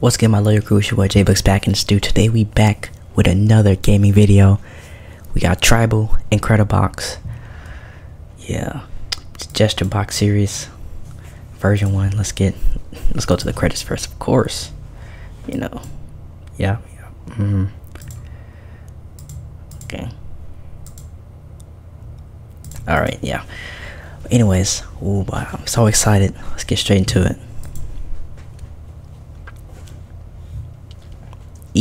What's good my loyal crew, it's your boy JayyBucks back in the studio. Today we back with another gaming video. We got Tribal, Incredibox. Yeah. Gesture Box series. Version 1. Let's get let's go to the credits first, of course. You know. Yeah, yeah. Mm. Okay. Alright, yeah. Anyways, ooh, I'm so excited. Let's get straight into it.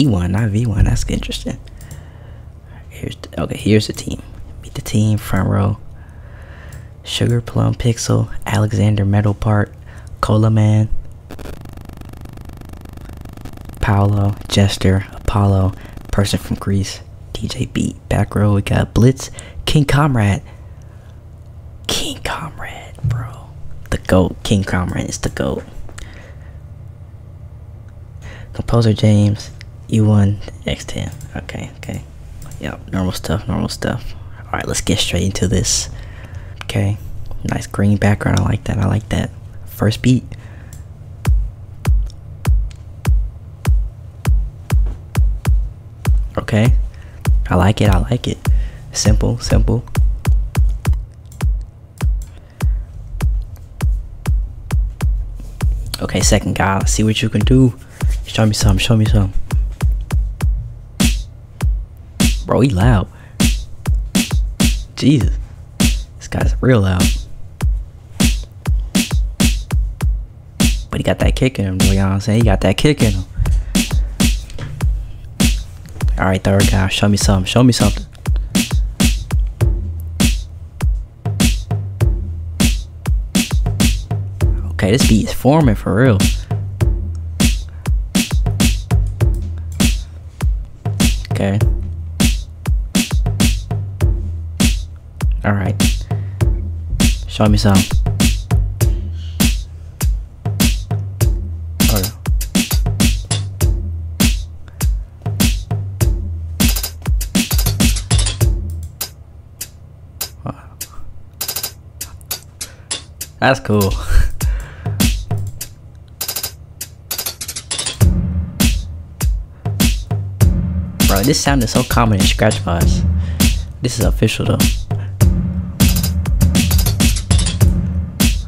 E1, not V1. That's interesting. Here's the, okay. Here's the team. Meet the team. Front row. Sugar Plum Pixel, Alexander Metal Part, Cola Man, Paolo, Jester, Apollo, Person from Greece, DJ Beat. Back row we got Blitz, King Comrade. King Comrade, bro. The GOAT. King Comrade is the GOAT. Composer James, E1, X10. Okay, okay. Yep, normal stuff, normal stuff. Alright, let's get straight into this. Okay. Nice green background. I like that. I like that. First beat. Okay. I like it. I like it. Simple, simple. Okay, second guy. Let's see what you can do. Show me some. Show me some. Bro, he loud. Jesus. This guy's real loud. But he got that kick in him, you know what I'm saying? He got that kick in him. Alright, third guy, show me something. Show me something. Okay, this beat is forming for real. Okay. Alright. Show me some. Oh, okay. That's cool. Bro, this sound is so common in scratch bars. This is official though.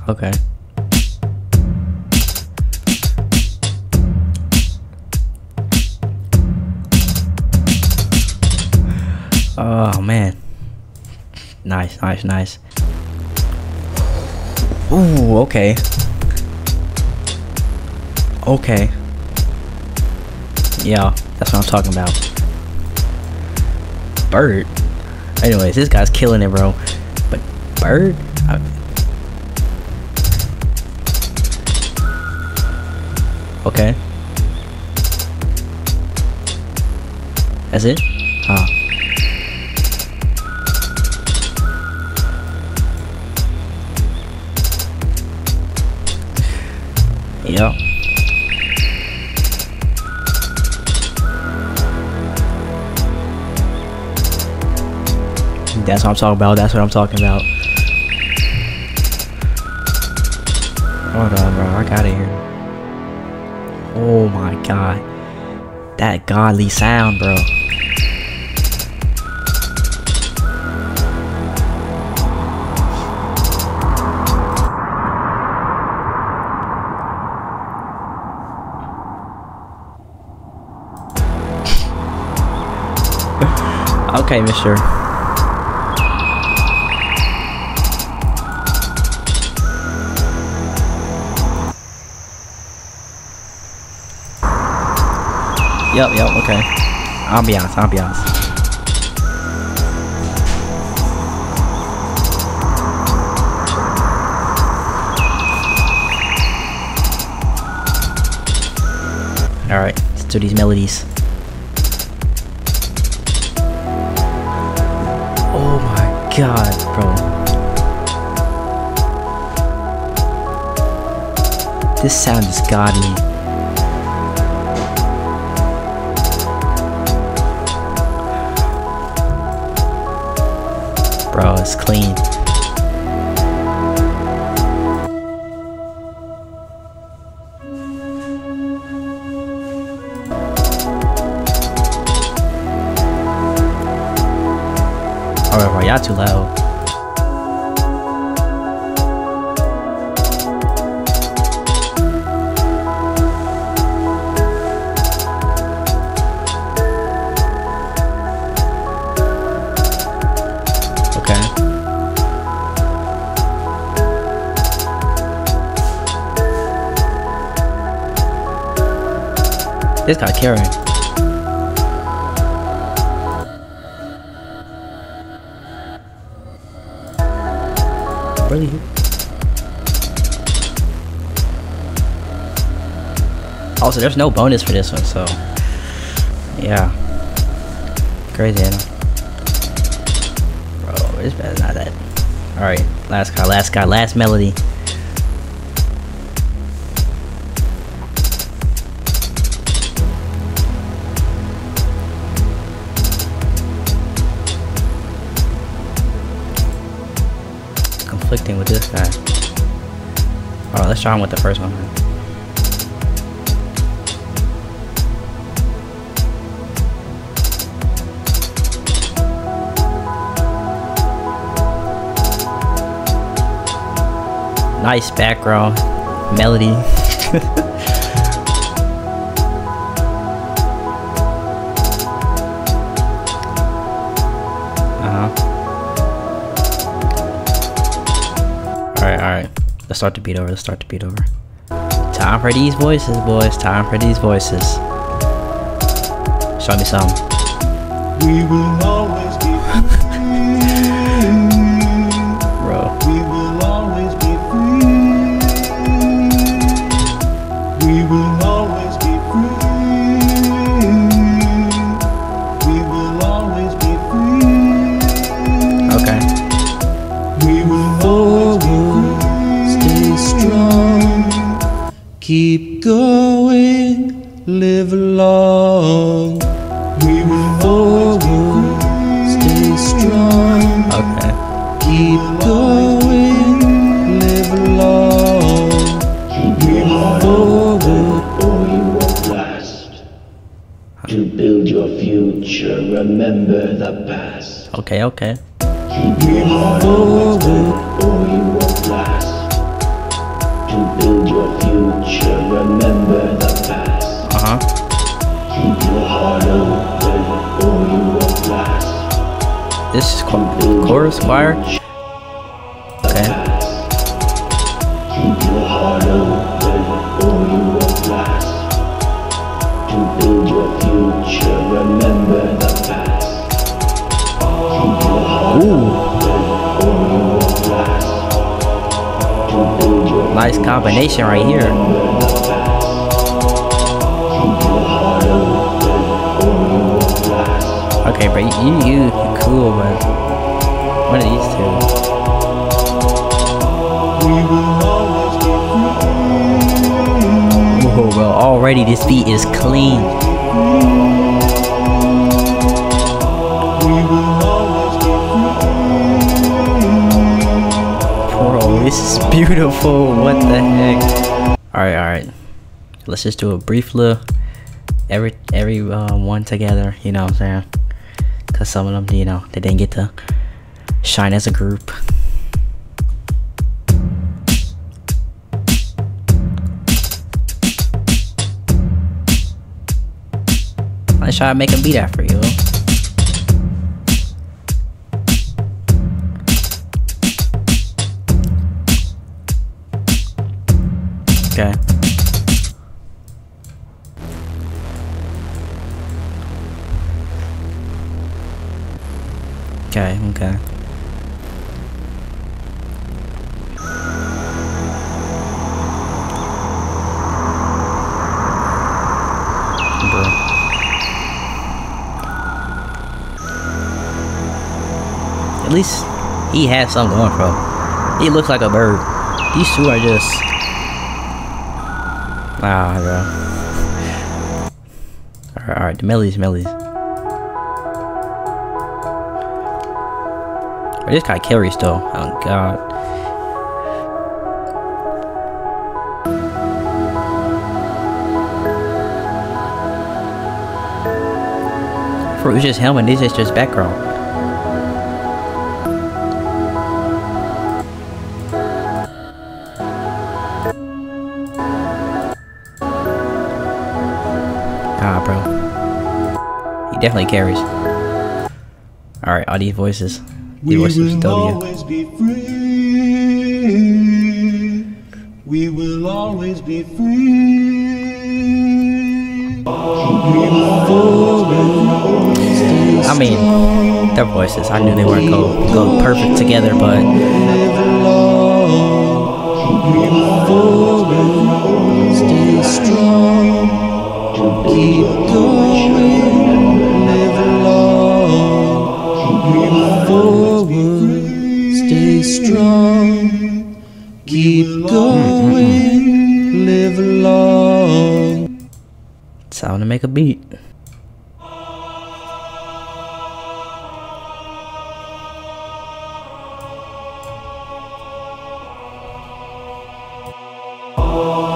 Okay. Oh man. Nice, nice, nice. Ooh, okay. Okay. Yeah, that's what I'm talking about. Bird. Anyways, this guy's killing it, bro. But Bird? I Okay. That's it? Ah. Yep. That's what I'm talking about. That's what I'm talking about. Hold on, bro. I got it here. Oh my god. That godly sound, bro. okay, mister. Yep, yep, okay. Ambiance, ambiance. Alright, let's do these melodies. Oh my god, bro. This sound is godly. raw is clean. Oh, yeah, too loud. Okay. This guy carrying. Really? Also, there's no bonus for this one, so yeah, crazy. This better not that. All right, last guy, last guy, last melody. conflicting with this guy. Alright, let's try him with the first one. Nice background melody. uh-huh. Alright, alright. Let's start the beat over. Let's start the beat over. Time for these voices, boys. Time for these voices. Show me some. We will remember the past. Okay, okay. Keep your heart forward, or you won't last. To build your future, remember the past. Uh-huh. Keep your heart open, or you won't last. This is cho- chorus choir? Nice combination right here. Okay, bro, you, you, you cool, but one of these two. Whoa, bro, already this beat is clean. This is beautiful. What the heck? Alright, alright. Let's just do a brief little every every uh, one together, you know what I'm saying? Cause some of them, you know, they didn't get to shine as a group. Let's try to make a beat after you. At least he has something going for him. He looks like a bird. These two are just Ah, bro. Alright, alright, the melodies, melodies. But this guy carries though. Oh god. It was just and this is just background. Definitely carries. Alright, all these voices. We voices W. always be free. We will always be free. I mean, their voices. I knew they weren't go go perfect together, but We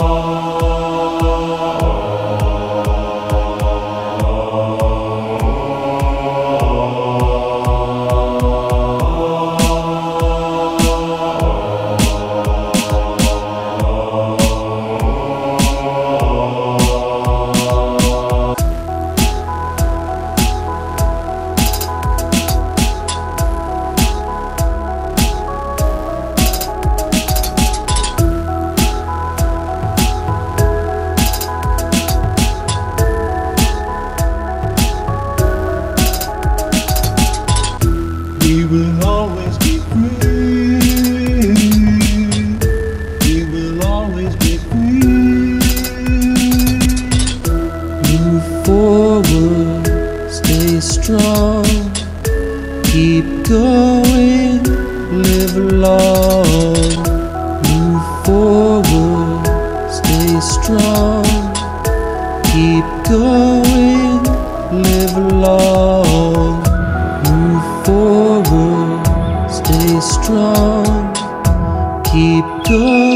strong. Keep going,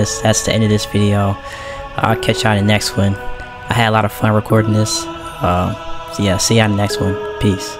guys, that's the end of this video. I'll catch y'all in the next one. I had a lot of fun recording this. Um, so yeah, see y'all in the next one. Peace.